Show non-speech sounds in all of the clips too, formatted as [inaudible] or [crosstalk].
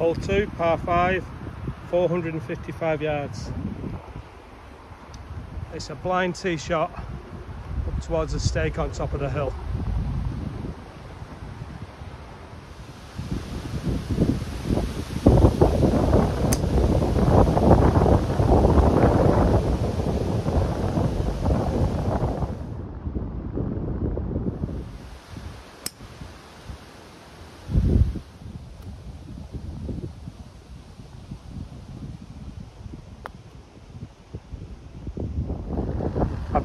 Hole 2, par 5, 455 yards. It's a blind tee shot up towards the stake on top of the hill.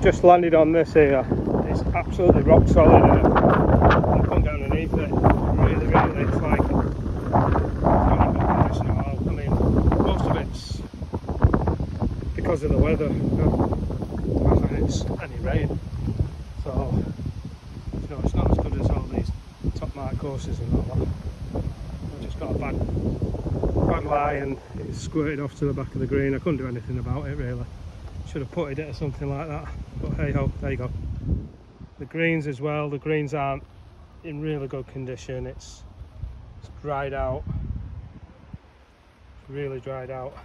Just landed on this here. It's absolutely rock solid. Here. I couldn't get underneath it. Really, really, it's like all. I mean, most of it's because of the weather. And it's any rain, so you know it's not as good as all these top mark courses and all that. I just got a bad, bad lie and it squirted off to the back of the green. I couldn't do anything about it really should have putted it or something like that hey ho there you go. The greens as well the greens aren't in really good condition. It's, it's dried out. Really dried out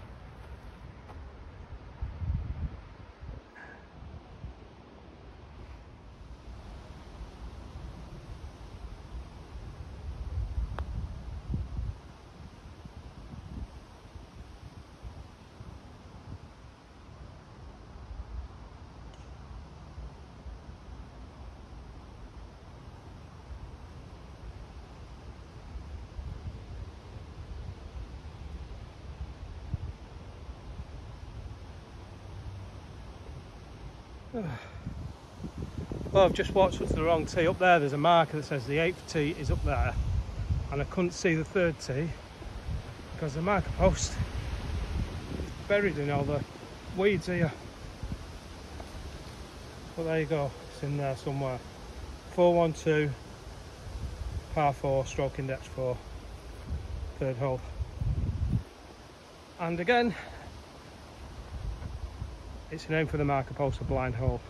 [sighs] Well, I've just watched what's the wrong tee. Up there, there's a marker that says the eighth tee is up there, and I couldn't see the third tee because the marker post is buried in all the weeds here. But there you go, it's in there somewhere. 412, par 4, stroke index 4, third hole. And again, it's named for the marker post, a blind hole.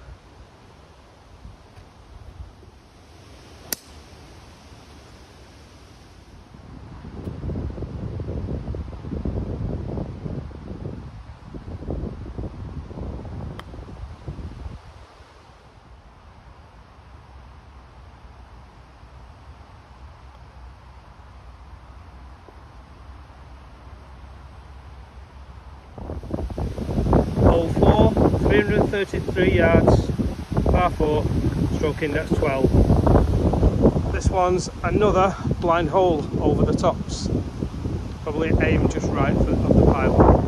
Hole 4, 333 yards, par 4, stroke index 12. This one's another blind hole over the tops. Probably aimed just right for, of the pile.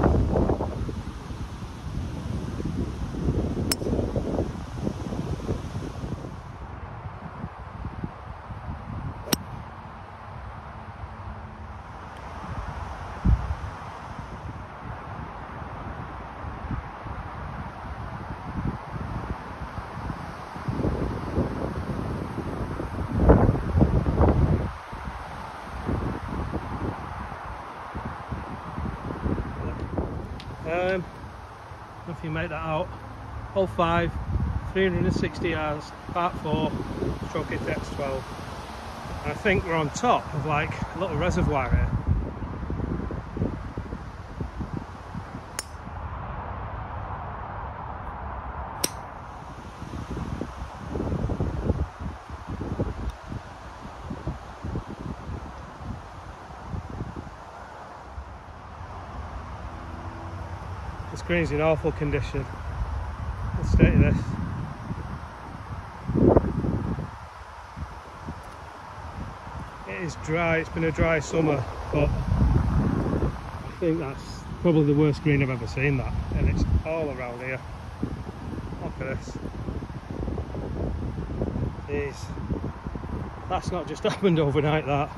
Um, if you make that out, hole 5, 360 yards, part 4, stroke index 12. And I think we're on top of like a little reservoir here. This green's in awful condition. Let's state this. It is dry, it's been a dry summer, but I think that's probably the worst green I've ever seen that. And it's all around here. Look at this. Jeez. That's not just [laughs] happened overnight that.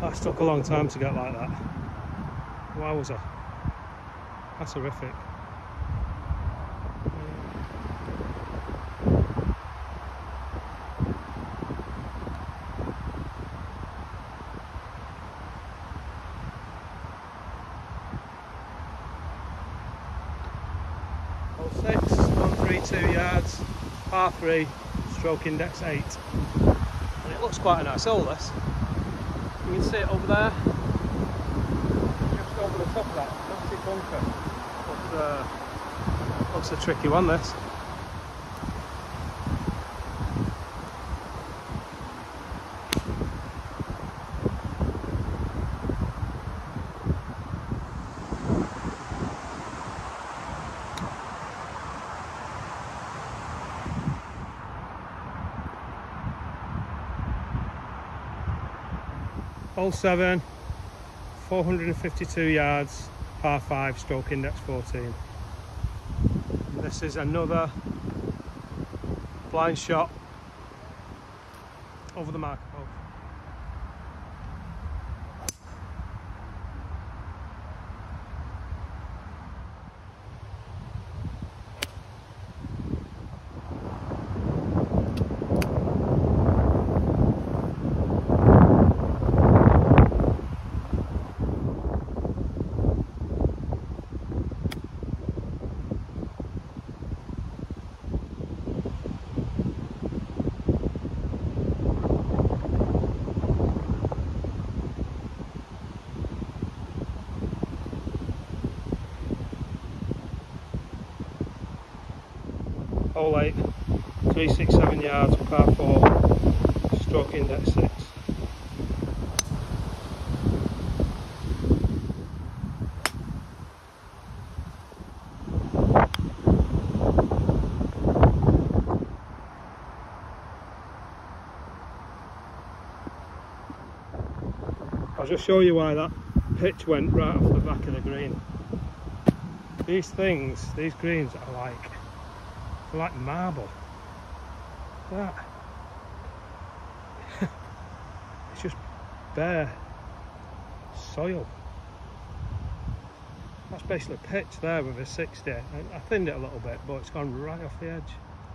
That's took a long time to get like that. Wowzer. That's horrific. Hole 6, 132 yards, par 3, stroke index 8. And it looks quite a nice hole this. You can see it over there, just over the top of that massive bunker. Uh, looks a tricky one this. Hole 7, 452 yards, par 5, stroke index 14. And this is another blind shot over the marker hole. hole 8, 367 yards, par 4, stroke index 6. I'll just show you why that pitch went right off the back of the green. These things, these greens are like like marble. That. [laughs] it's just bare soil. That's basically pitch there with a 60. I, I thinned it a little bit, but it's gone right off the edge.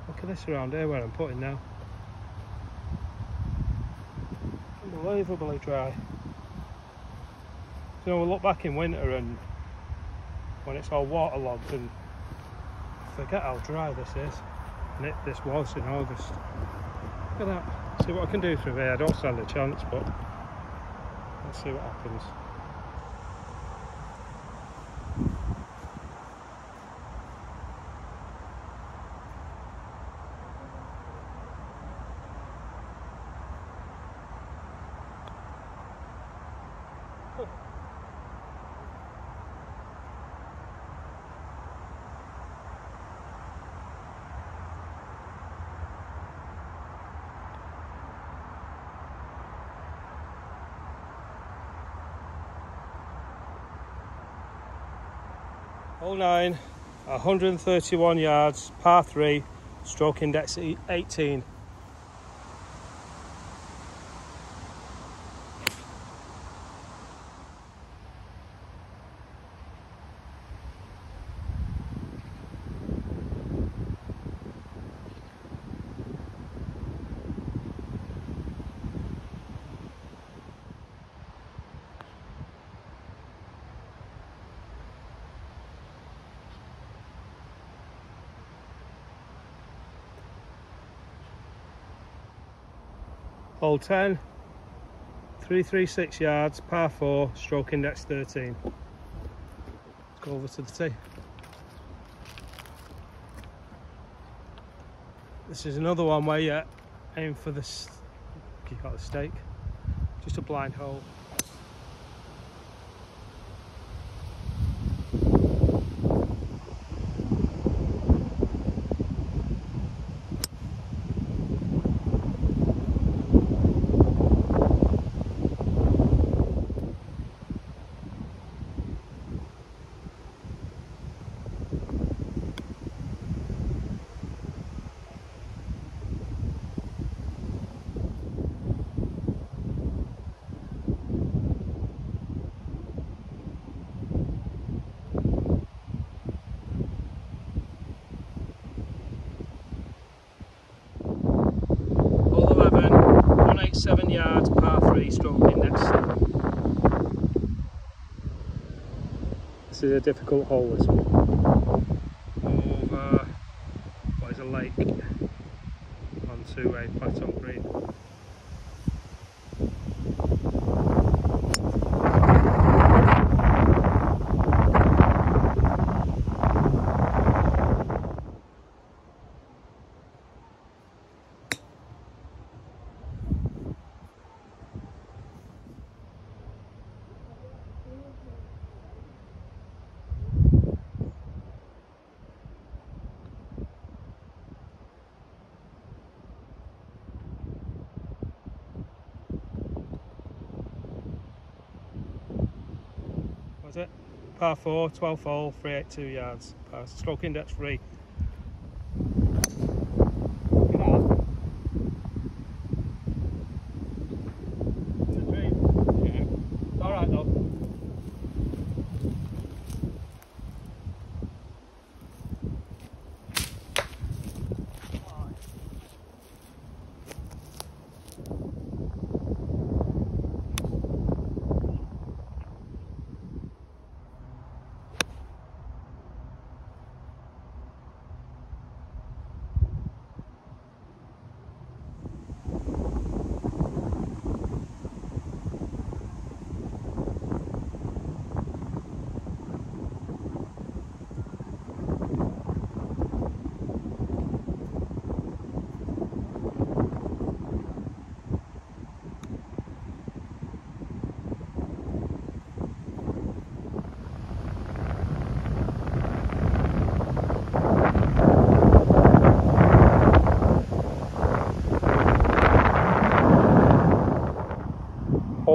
Look at this around here where I'm putting now. Unbelievably dry. You know, we look back in winter and when it's all waterlogged and forget how dry this is. It, this was in August. Look at that. See what I can do through here. I don't stand a chance, but let's see what happens. Hole 9, 131 yards, par 3, stroke index 18. Hole 10, 336 yards, par 4, stroke index 13. Let's go over to the tee. This is another one where you aim for this you got the stake, just a blind hole. Seven yards, par three, stroke index seven. This is a difficult hole, this one. Over what is a lake onto a plateau green. It. Par 4, 12 hole, 382 yards. Par stroke index free.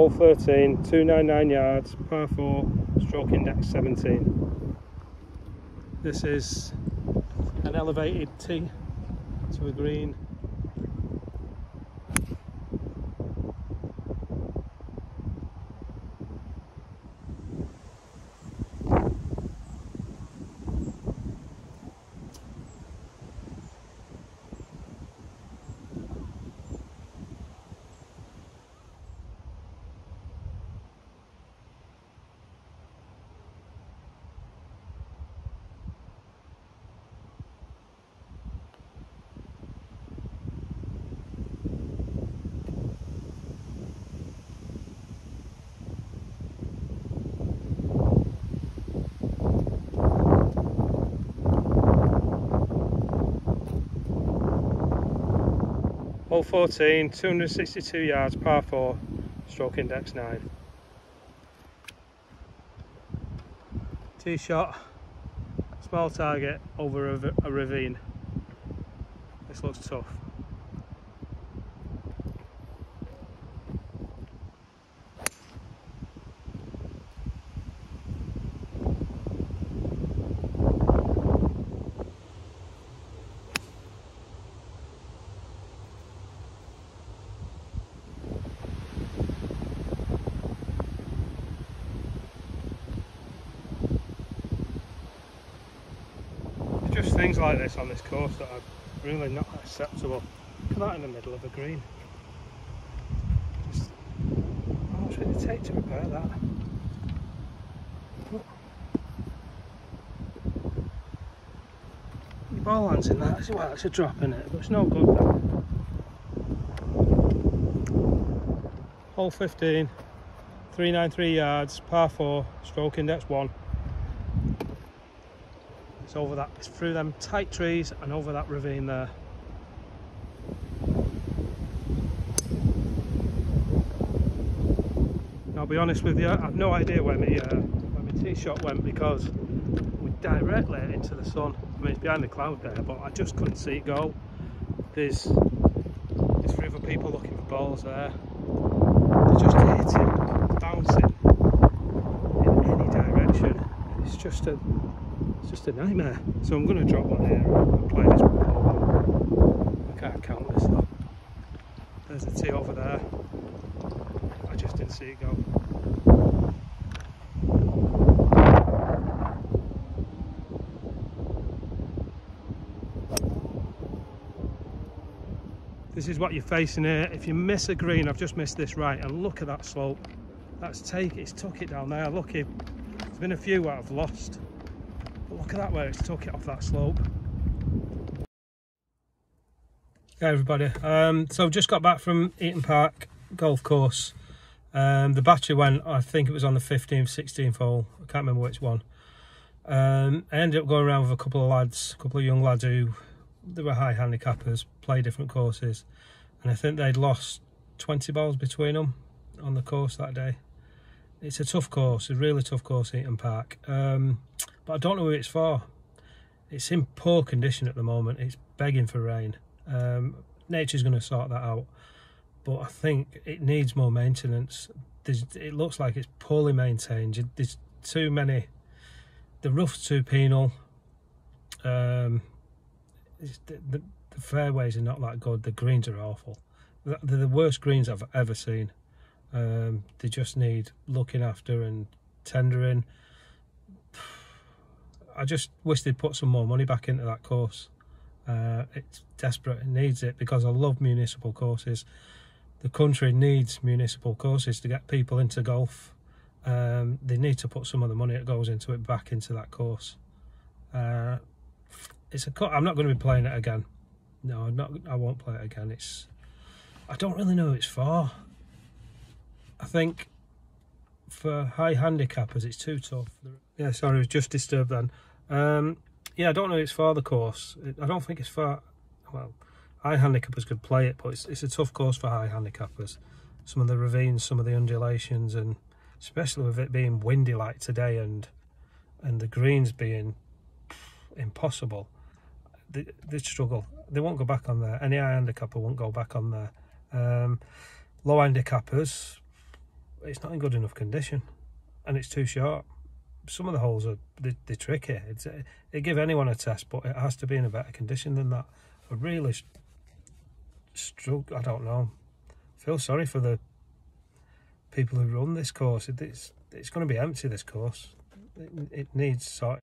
hole 13, 299 yards, par 4, stroke index 17. This is an elevated tee to a green 14, 262 yards, par 4, stroke index 9. Tee shot, small target over a, a ravine. This looks tough. just things like this on this course that are really not acceptable. Look at that in the middle of a green. Just, how much would it take to repair that? Your ball lands in that, well, it's a drop in it, but it's no good. Hole 15, 393 yards, par 4, stroke index 1. It's over that, it's through them tight trees and over that ravine there. I'll be honest with you, I've no idea where my, uh, where my tee shot went because we directly into the sun. I mean, it's behind the cloud there, but I just couldn't see it go. There's, there's three other people looking for balls there. They're just hitting, bouncing in any direction. It's just a it's just a nightmare. So I'm going to drop one here and play this one I can't count this though. There's a tee over there. I just didn't see it go. This is what you're facing here. If you miss a green, I've just missed this right, and look at that slope. That's take it's took it down there. lucky. there's been a few where I've lost. Look at that where it's took it off that slope. Hey everybody, um, so just got back from Heaton Park golf course. Um, the battery went, I think it was on the 15th, 16th hole. I can't remember which one. Um, I ended up going around with a couple of lads, a couple of young lads who they were high handicappers, play different courses, and I think they'd lost 20 balls between them on the course that day. It's a tough course, a really tough course, Heaton Park. Um, but I don't know who it's for. It's in poor condition at the moment. It's begging for rain. Um, nature's going to sort that out, but I think it needs more maintenance. There's, it looks like it's poorly maintained. There's too many. The rough's too penal. Um, the, the, the fairways are not that good. The greens are awful. They're the worst greens I've ever seen. Um, they just need looking after and tendering. I just wish they'd put some more money back into that course. Uh, it's desperate. It needs it because I love municipal courses. The country needs municipal courses to get people into golf. Um, they need to put some of the money that goes into it back into that course. Uh, it's a. I'm not going to be playing it again. No, I'm not. I won't play it again. It's. I don't really know it's for. I think for high handicappers, it's too tough. Yeah, sorry, I was just disturbed then. Um, yeah, I don't know it's far, the course. I don't think it's far. Well, high handicappers could play it, but it's, it's a tough course for high handicappers. Some of the ravines, some of the undulations, and especially with it being windy like today and and the greens being impossible they struggle. They won't go back on there. Any high handicapper won't go back on there. Um, low handicappers, it's not in good enough condition, and it's too short. Some of the holes are they, they're tricky. It's uh, it give anyone a test, but it has to be in a better condition than that. I really struggle. I don't know. feel sorry for the people who run this course. It's it's going to be empty. This course. It, it needs sort.